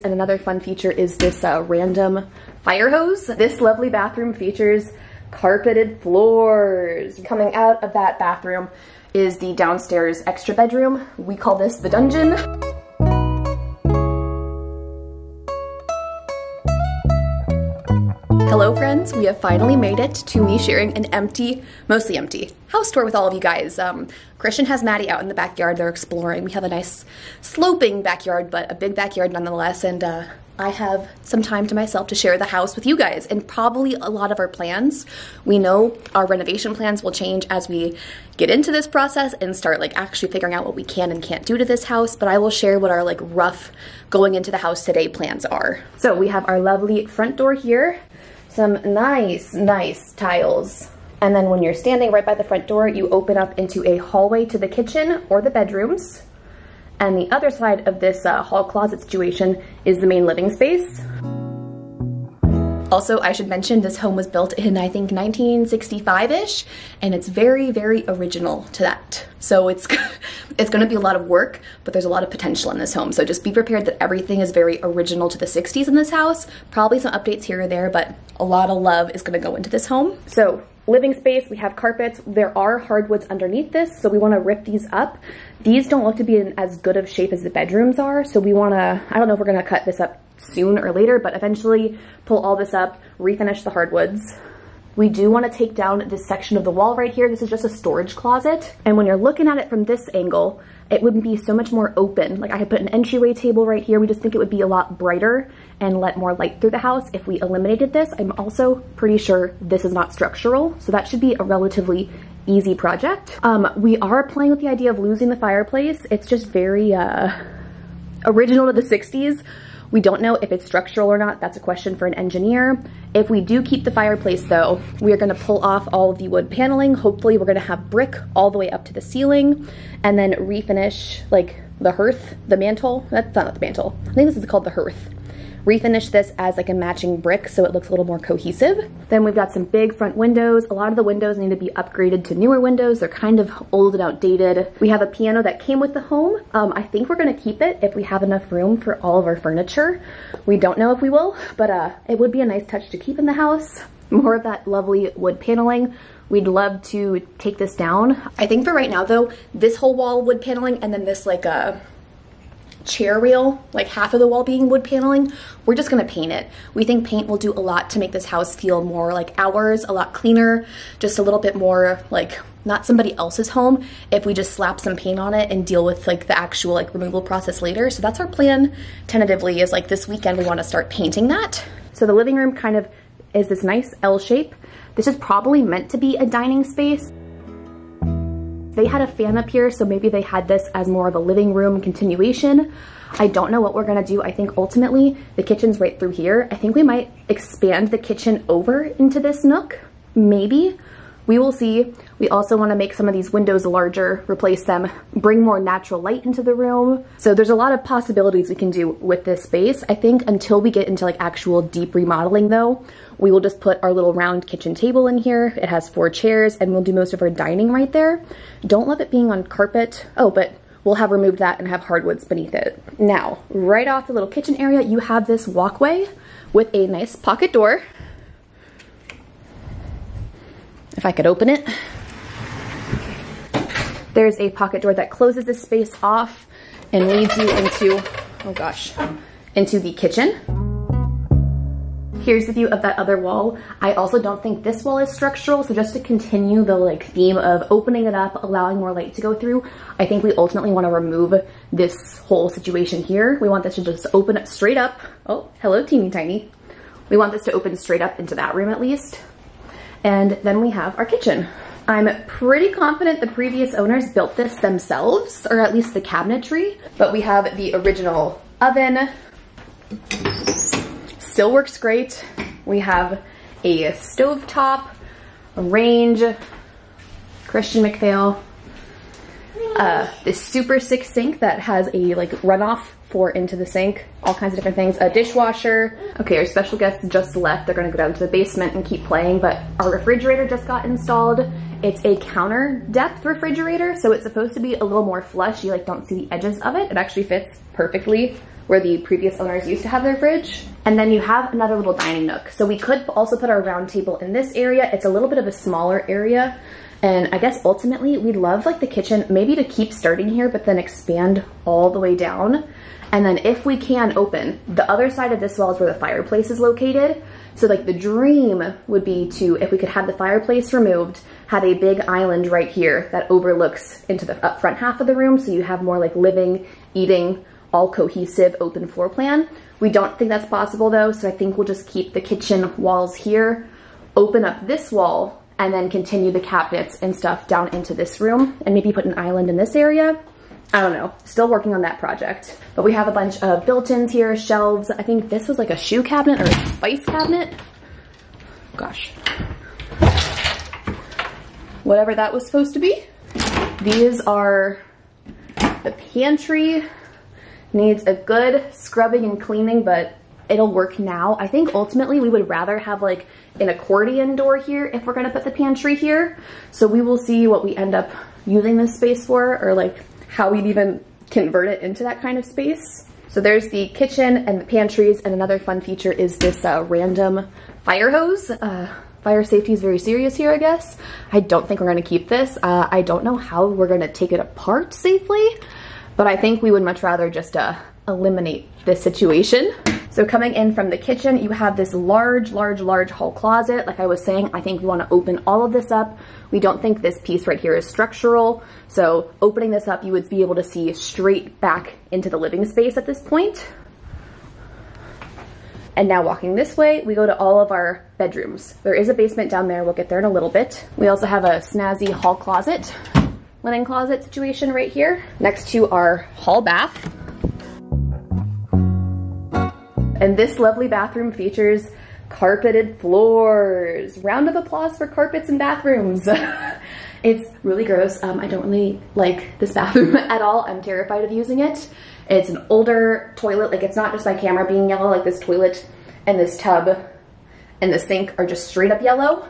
And another fun feature is this uh, random fire hose. This lovely bathroom features carpeted floors. Coming out of that bathroom is the downstairs extra bedroom. We call this the dungeon. Friends, we have finally made it to me sharing an empty, mostly empty, house tour with all of you guys. Um, Christian has Maddie out in the backyard, they're exploring. We have a nice sloping backyard, but a big backyard nonetheless, and uh, I have some time to myself to share the house with you guys and probably a lot of our plans. We know our renovation plans will change as we get into this process and start like actually figuring out what we can and can't do to this house, but I will share what our like rough going into the house today plans are. So we have our lovely front door here some nice, nice tiles. And then when you're standing right by the front door, you open up into a hallway to the kitchen or the bedrooms. And the other side of this uh, hall closet situation is the main living space. Also, I should mention this home was built in, I think, 1965-ish, and it's very, very original to that. So it's, it's gonna be a lot of work, but there's a lot of potential in this home. So just be prepared that everything is very original to the 60s in this house. Probably some updates here or there, but a lot of love is gonna go into this home. So living space, we have carpets. There are hardwoods underneath this, so we wanna rip these up. These don't look to be in as good of shape as the bedrooms are, so we wanna, I don't know if we're gonna cut this up soon or later, but eventually pull all this up, refinish the hardwoods. We do want to take down this section of the wall right here. This is just a storage closet. And when you're looking at it from this angle, it would be so much more open. Like I could put an entryway table right here. We just think it would be a lot brighter and let more light through the house if we eliminated this. I'm also pretty sure this is not structural, so that should be a relatively easy project. Um, we are playing with the idea of losing the fireplace. It's just very uh, original to the 60s. We don't know if it's structural or not. That's a question for an engineer. If we do keep the fireplace though, we are gonna pull off all of the wood paneling. Hopefully we're gonna have brick all the way up to the ceiling and then refinish like the hearth, the mantle. That's not the mantle. I think this is called the hearth refinish this as like a matching brick so it looks a little more cohesive. Then we've got some big front windows. A lot of the windows need to be upgraded to newer windows. They're kind of old and outdated. We have a piano that came with the home. Um, I think we're gonna keep it if we have enough room for all of our furniture. We don't know if we will, but uh, it would be a nice touch to keep in the house. More of that lovely wood paneling. We'd love to take this down. I think for right now though, this whole wall wood paneling and then this like a uh, chair rail, like half of the wall being wood paneling, we're just gonna paint it. We think paint will do a lot to make this house feel more like ours, a lot cleaner, just a little bit more like not somebody else's home if we just slap some paint on it and deal with like the actual like removal process later. So that's our plan tentatively is like this weekend we wanna start painting that. So the living room kind of is this nice L shape. This is probably meant to be a dining space. They had a fan up here, so maybe they had this as more of a living room continuation. I don't know what we're gonna do. I think ultimately the kitchen's right through here. I think we might expand the kitchen over into this nook, maybe. We will see. We also want to make some of these windows larger, replace them, bring more natural light into the room. So there's a lot of possibilities we can do with this space. I think until we get into like actual deep remodeling though, we will just put our little round kitchen table in here. It has four chairs and we'll do most of our dining right there. Don't love it being on carpet. Oh, but we'll have removed that and have hardwoods beneath it. Now, right off the little kitchen area, you have this walkway with a nice pocket door if I could open it. There's a pocket door that closes this space off and leads you into, oh gosh, into the kitchen. Here's the view of that other wall. I also don't think this wall is structural, so just to continue the like theme of opening it up, allowing more light to go through, I think we ultimately want to remove this whole situation here. We want this to just open up straight up. Oh, hello teeny tiny. We want this to open straight up into that room at least. And then we have our kitchen. I'm pretty confident the previous owners built this themselves, or at least the cabinetry, but we have the original oven. Still works great. We have a stove top, a range, Christian McPhail, uh, this super sick sink that has a like runoff for into the sink, all kinds of different things, a dishwasher. Okay, our special guests just left. They're gonna go down to the basement and keep playing, but our refrigerator just got installed. It's a counter depth refrigerator, so it's supposed to be a little more flush. You like don't see the edges of it. It actually fits perfectly where the previous owners used to have their fridge. And then you have another little dining nook. So we could also put our round table in this area. It's a little bit of a smaller area. And I guess ultimately we'd love like the kitchen maybe to keep starting here, but then expand all the way down. And then if we can open, the other side of this wall is where the fireplace is located. So like the dream would be to, if we could have the fireplace removed, have a big island right here that overlooks into the front half of the room. So you have more like living, eating, all cohesive open floor plan. We don't think that's possible though. So I think we'll just keep the kitchen walls here, open up this wall and then continue the cabinets and stuff down into this room and maybe put an island in this area. I don't know, still working on that project. But we have a bunch of built-ins here, shelves. I think this was like a shoe cabinet or a spice cabinet. Gosh. Whatever that was supposed to be. These are the pantry. Needs a good scrubbing and cleaning, but it'll work now. I think ultimately we would rather have like an accordion door here if we're gonna put the pantry here. So we will see what we end up using this space for or like how we'd even convert it into that kind of space. So there's the kitchen and the pantries and another fun feature is this uh, random fire hose. Uh, fire safety is very serious here, I guess. I don't think we're gonna keep this. Uh, I don't know how we're gonna take it apart safely, but I think we would much rather just uh, eliminate this situation. So coming in from the kitchen, you have this large, large, large hall closet. Like I was saying, I think we wanna open all of this up. We don't think this piece right here is structural. So opening this up, you would be able to see straight back into the living space at this point. And now walking this way, we go to all of our bedrooms. There is a basement down there. We'll get there in a little bit. We also have a snazzy hall closet, linen closet situation right here next to our hall bath. And this lovely bathroom features carpeted floors. Round of applause for carpets and bathrooms. it's really gross. Um, I don't really like this bathroom at all. I'm terrified of using it. It's an older toilet. Like it's not just my camera being yellow, like this toilet and this tub and the sink are just straight up yellow.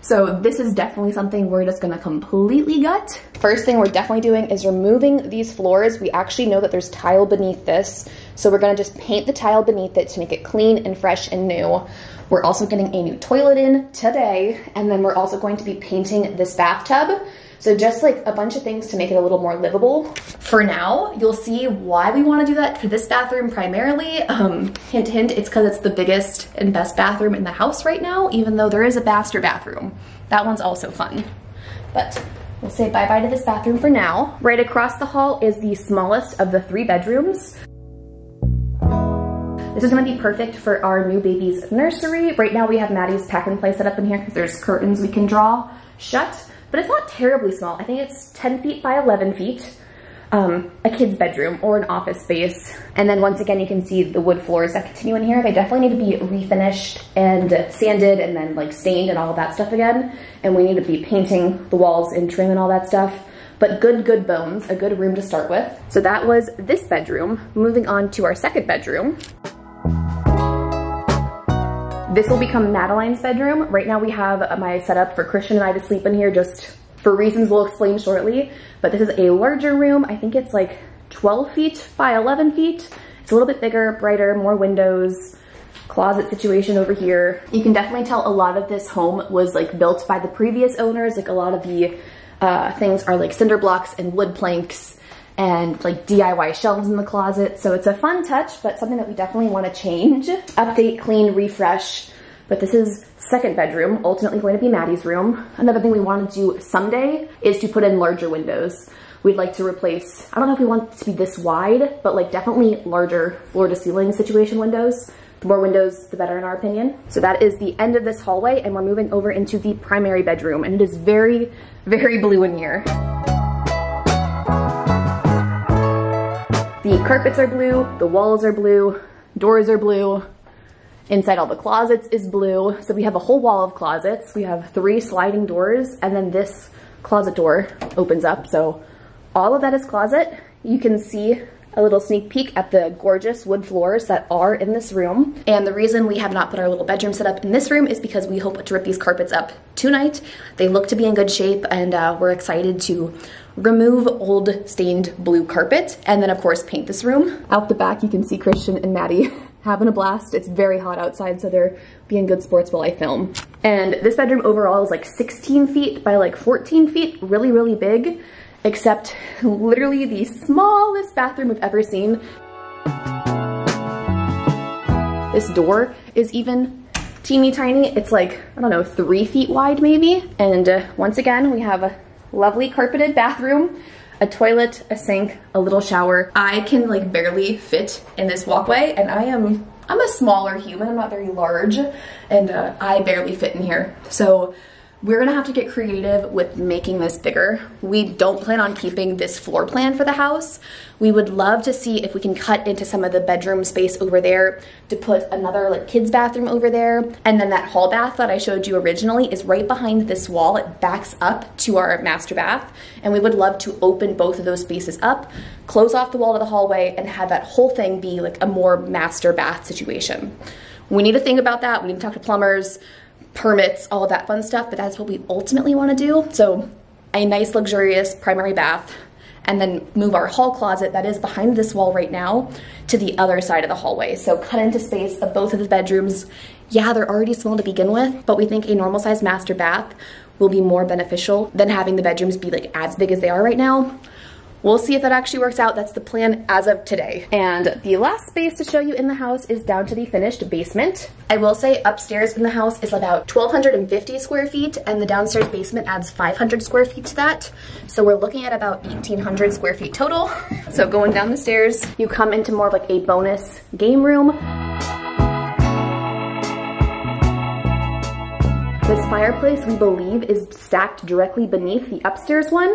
So this is definitely something we're just gonna completely gut. First thing we're definitely doing is removing these floors. We actually know that there's tile beneath this. So we're gonna just paint the tile beneath it to make it clean and fresh and new. We're also getting a new toilet in today. And then we're also going to be painting this bathtub. So just like a bunch of things to make it a little more livable. For now, you'll see why we wanna do that for this bathroom primarily. Um, hint, hint, it's cause it's the biggest and best bathroom in the house right now, even though there is a master bathroom. That one's also fun. But we'll say bye-bye to this bathroom for now. Right across the hall is the smallest of the three bedrooms. This is gonna be perfect for our new baby's nursery. Right now we have Maddie's pack and play set up in here because there's curtains we can draw shut but it's not terribly small. I think it's 10 feet by 11 feet. Um, a kid's bedroom or an office space. And then once again, you can see the wood floors that continue in here. They definitely need to be refinished and sanded and then like stained and all that stuff again. And we need to be painting the walls and trim and all that stuff. But good, good bones, a good room to start with. So that was this bedroom. Moving on to our second bedroom. This will become Madeline's bedroom. Right now we have my setup for Christian and I to sleep in here just for reasons we'll explain shortly. But this is a larger room. I think it's like 12 feet by 11 feet. It's a little bit bigger, brighter, more windows, closet situation over here. You can definitely tell a lot of this home was like built by the previous owners. Like a lot of the uh, things are like cinder blocks and wood planks and like DIY shelves in the closet. So it's a fun touch, but something that we definitely want to change. Update, clean, refresh. But this is second bedroom, ultimately going to be Maddie's room. Another thing we want to do someday is to put in larger windows. We'd like to replace, I don't know if we want to be this wide, but like definitely larger floor to ceiling situation windows. The more windows, the better in our opinion. So that is the end of this hallway and we're moving over into the primary bedroom and it is very, very blue in here. The carpets are blue, the walls are blue, doors are blue, inside all the closets is blue. So we have a whole wall of closets. We have three sliding doors and then this closet door opens up. So all of that is closet. You can see a little sneak peek at the gorgeous wood floors that are in this room. And the reason we have not put our little bedroom set up in this room is because we hope to rip these carpets up tonight. They look to be in good shape and uh, we're excited to remove old stained blue carpet, and then of course paint this room. Out the back you can see Christian and Maddie having a blast. It's very hot outside, so they're being good sports while I film. And this bedroom overall is like 16 feet by like 14 feet, really, really big, except literally the smallest bathroom we've ever seen. This door is even teeny tiny. It's like, I don't know, three feet wide maybe. And uh, once again, we have lovely carpeted bathroom a toilet, a sink, a little shower. I can like barely fit in this walkway and I am, I'm a smaller human, I'm not very large and uh, I barely fit in here. So we're gonna have to get creative with making this bigger. We don't plan on keeping this floor plan for the house. We would love to see if we can cut into some of the bedroom space over there to put another like kids bathroom over there. And then that hall bath that I showed you originally is right behind this wall. It backs up to our master bath. And we would love to open both of those spaces up, close off the wall to the hallway and have that whole thing be like a more master bath situation. We need to think about that. We need to talk to plumbers permits, all of that fun stuff, but that's what we ultimately want to do. So a nice luxurious primary bath and then move our hall closet that is behind this wall right now to the other side of the hallway. So cut into space of both of the bedrooms. Yeah, they're already small to begin with, but we think a normal sized master bath will be more beneficial than having the bedrooms be like as big as they are right now. We'll see if that actually works out. That's the plan as of today. And the last space to show you in the house is down to the finished basement. I will say upstairs in the house is about 1,250 square feet and the downstairs basement adds 500 square feet to that. So we're looking at about 1,800 square feet total. So going down the stairs, you come into more of like a bonus game room. This fireplace, we believe, is stacked directly beneath the upstairs one.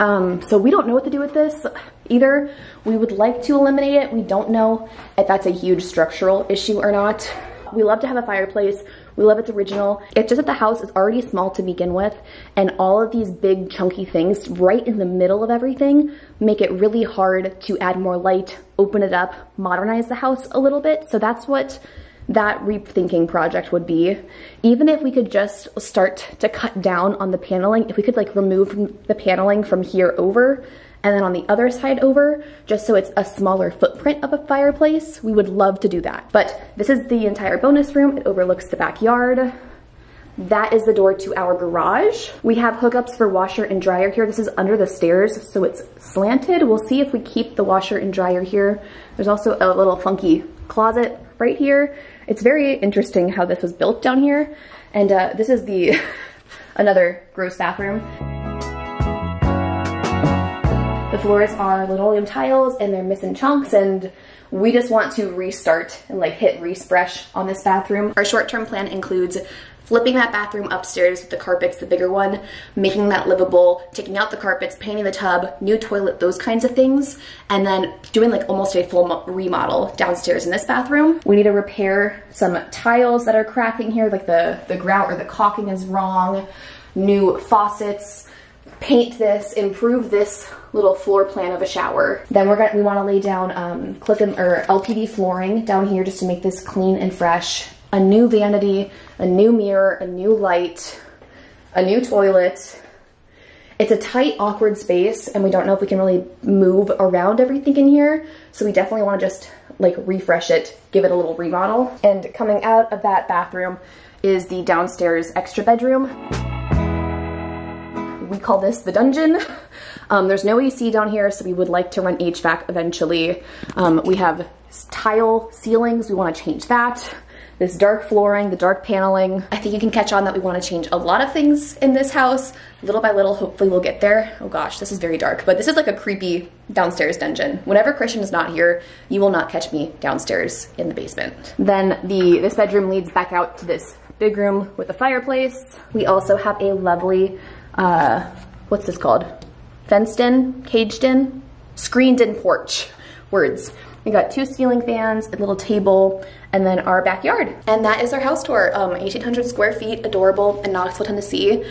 Um, so we don't know what to do with this either. We would like to eliminate it. We don't know if that's a huge structural issue or not. We love to have a fireplace. We love its original. It's just that the house is already small to begin with and all of these big chunky things right in the middle of everything make it really hard to add more light, open it up, modernize the house a little bit. So that's what that rethinking project would be. Even if we could just start to cut down on the paneling, if we could like remove the paneling from here over and then on the other side over, just so it's a smaller footprint of a fireplace, we would love to do that. But this is the entire bonus room. It overlooks the backyard. That is the door to our garage. We have hookups for washer and dryer here. This is under the stairs, so it's slanted. We'll see if we keep the washer and dryer here. There's also a little funky closet right here. It's very interesting how this was built down here. And uh, this is the another gross bathroom. The floors are linoleum tiles and they're missing chunks and we just want to restart and like hit refresh on this bathroom. Our short-term plan includes flipping that bathroom upstairs with the carpets, the bigger one, making that livable, taking out the carpets, painting the tub, new toilet, those kinds of things, and then doing like almost a full remodel downstairs in this bathroom. We need to repair some tiles that are cracking here, like the, the grout or the caulking is wrong, new faucets, paint this, improve this little floor plan of a shower. Then we're gonna, we wanna lay down um, and, or LVP flooring down here just to make this clean and fresh. A new vanity, a new mirror, a new light, a new toilet. It's a tight, awkward space and we don't know if we can really move around everything in here. So we definitely wanna just like refresh it, give it a little remodel. And coming out of that bathroom is the downstairs extra bedroom. We call this the dungeon. Um, there's no AC down here, so we would like to run HVAC eventually. Um, we have tile ceilings, we wanna change that this dark flooring, the dark paneling. I think you can catch on that we want to change a lot of things in this house. Little by little, hopefully we'll get there. Oh gosh, this is very dark, but this is like a creepy downstairs dungeon. Whenever Christian is not here, you will not catch me downstairs in the basement. Then the this bedroom leads back out to this big room with a fireplace. We also have a lovely, uh, what's this called? Fenced in, caged in, screened in porch. Words. We got two ceiling fans, a little table, and then our backyard. And that is our house tour. Um, 1,800 square feet, adorable in Knoxville, Tennessee.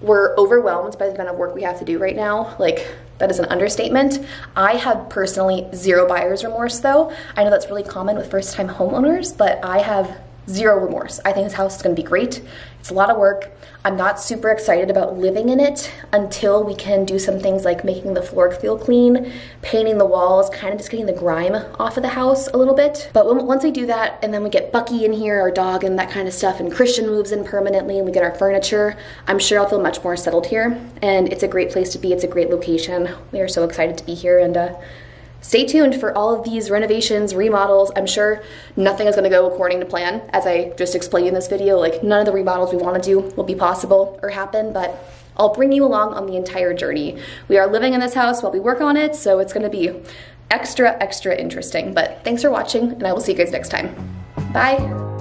We're overwhelmed by the amount of work we have to do right now. Like, that is an understatement. I have personally zero buyer's remorse though. I know that's really common with first time homeowners, but I have zero remorse. I think this house is gonna be great. It's a lot of work. I'm not super excited about living in it until we can do some things like making the floor feel clean, painting the walls, kind of just getting the grime off of the house a little bit. But when, once we do that, and then we get Bucky in here, our dog, and that kind of stuff, and Christian moves in permanently, and we get our furniture, I'm sure I'll feel much more settled here. And it's a great place to be. It's a great location. We are so excited to be here, and uh, stay tuned for all of these renovations, remodels. I'm sure nothing is gonna go according to plan. As I just explained in this video, like none of the remodels we wanna do will be possible or happen, but I'll bring you along on the entire journey. We are living in this house while we work on it, so it's gonna be extra, extra interesting. But thanks for watching, and I will see you guys next time. Bye.